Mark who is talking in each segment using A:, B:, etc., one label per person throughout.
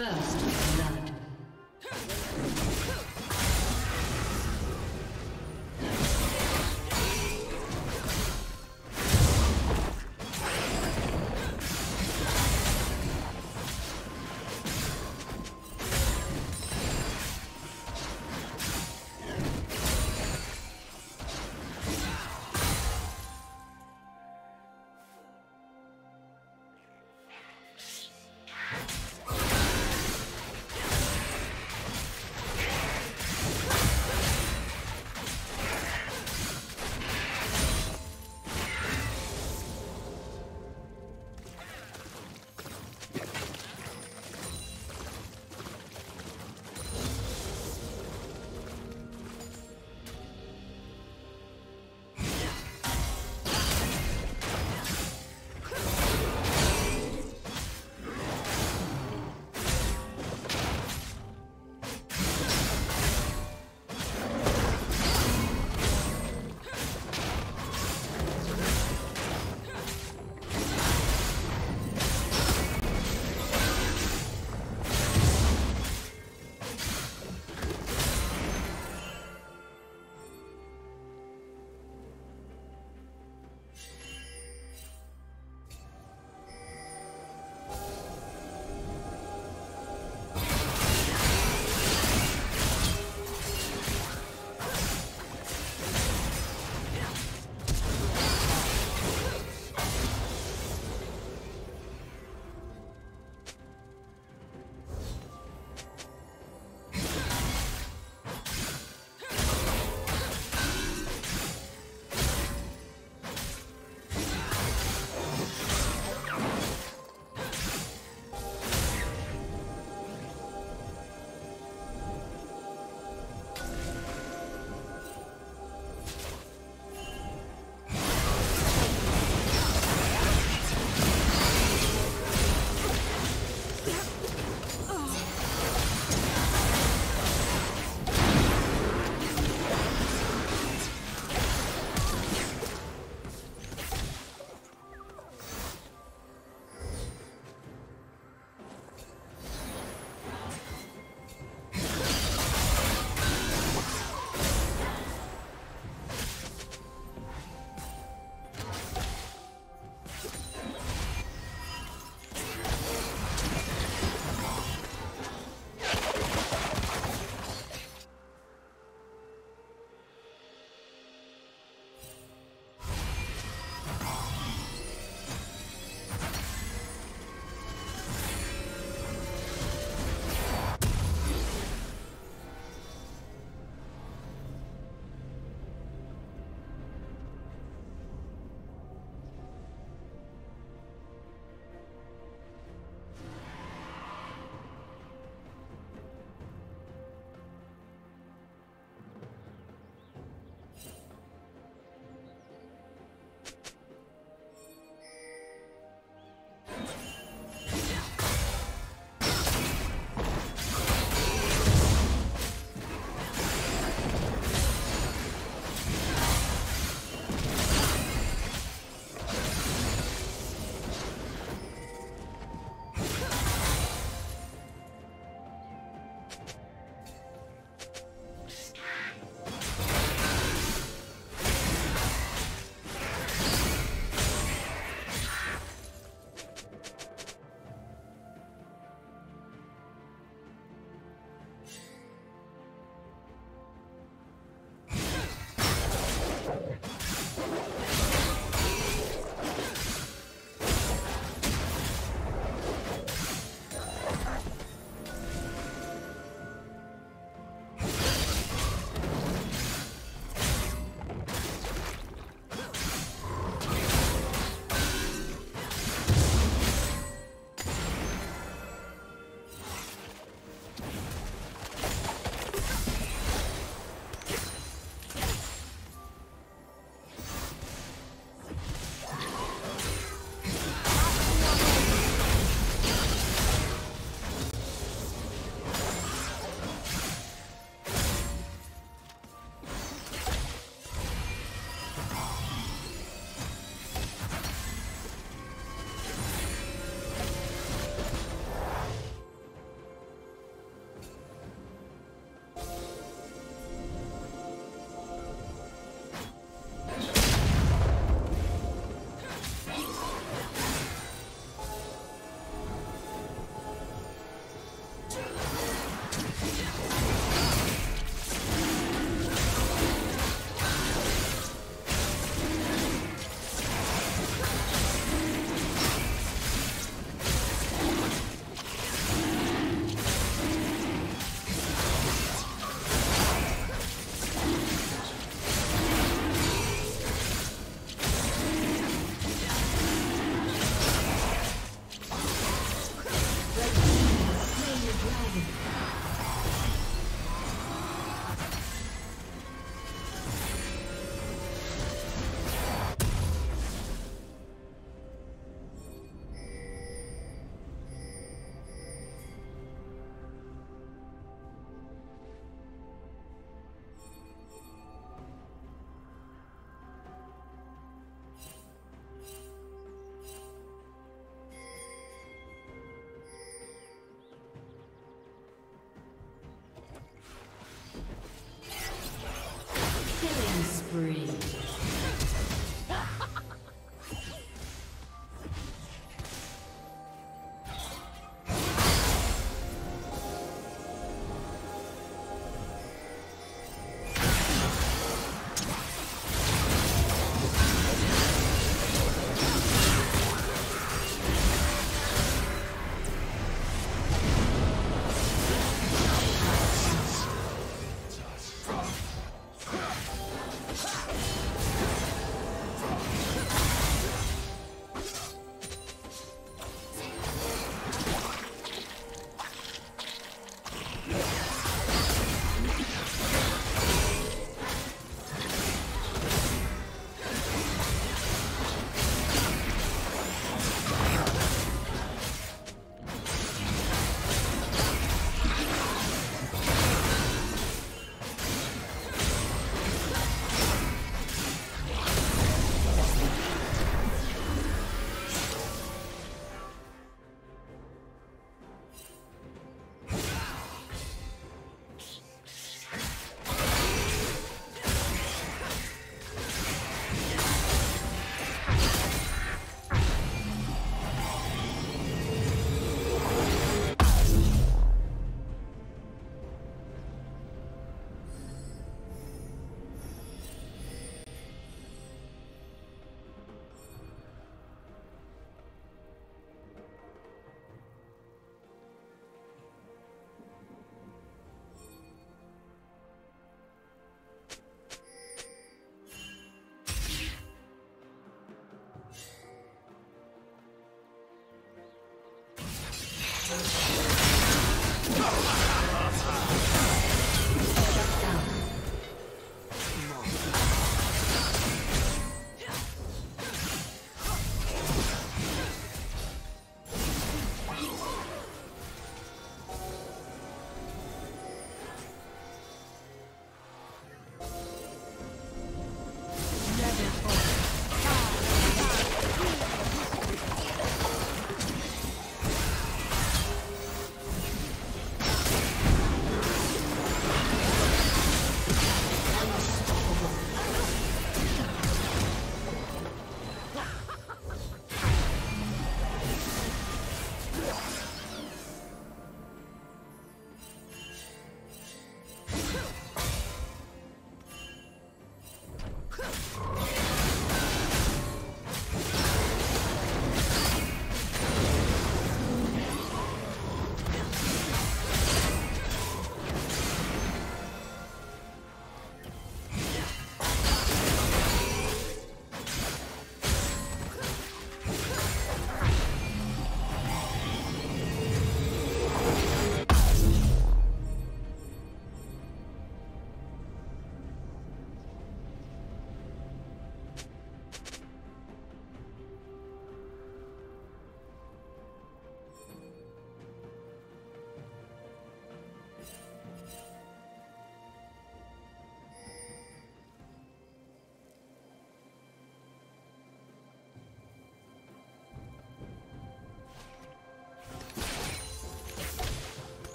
A: First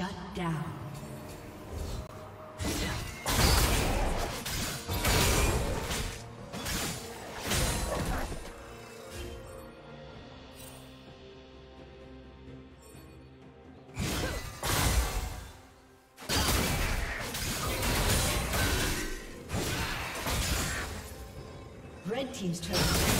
A: Shut down. Red Team's turn.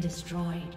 A: Destroyed.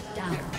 A: Shut down.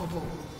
A: Unstoppable.